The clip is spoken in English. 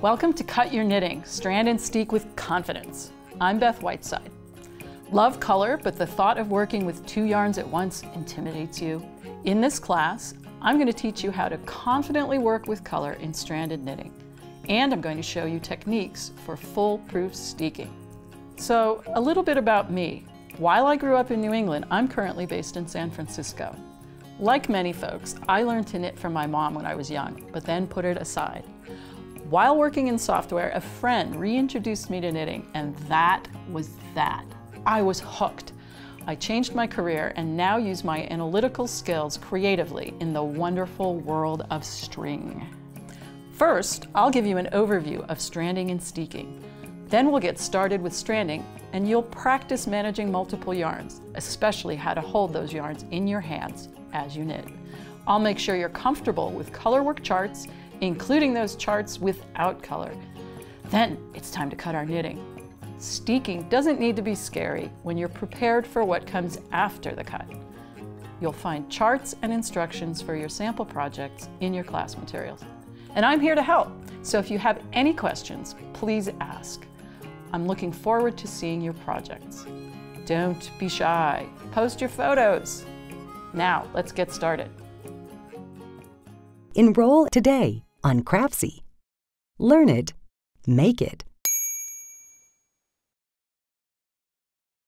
Welcome to Cut Your Knitting, Strand and Steek with Confidence. I'm Beth Whiteside. Love color, but the thought of working with two yarns at once intimidates you. In this class, I'm going to teach you how to confidently work with color in stranded knitting. And I'm going to show you techniques for foolproof steeking. So, a little bit about me. While I grew up in New England, I'm currently based in San Francisco. Like many folks, I learned to knit from my mom when I was young, but then put it aside. While working in software, a friend reintroduced me to knitting, and that was that. I was hooked. I changed my career and now use my analytical skills creatively in the wonderful world of string. First, I'll give you an overview of stranding and steeking. Then we'll get started with stranding and you'll practice managing multiple yarns, especially how to hold those yarns in your hands as you knit. I'll make sure you're comfortable with colorwork charts, including those charts without color. Then it's time to cut our knitting. Steeking doesn't need to be scary when you're prepared for what comes after the cut. You'll find charts and instructions for your sample projects in your class materials. And I'm here to help, so if you have any questions, please ask. I'm looking forward to seeing your projects. Don't be shy. Post your photos. Now, let's get started. Enroll today on Craftsy. Learn it, make it.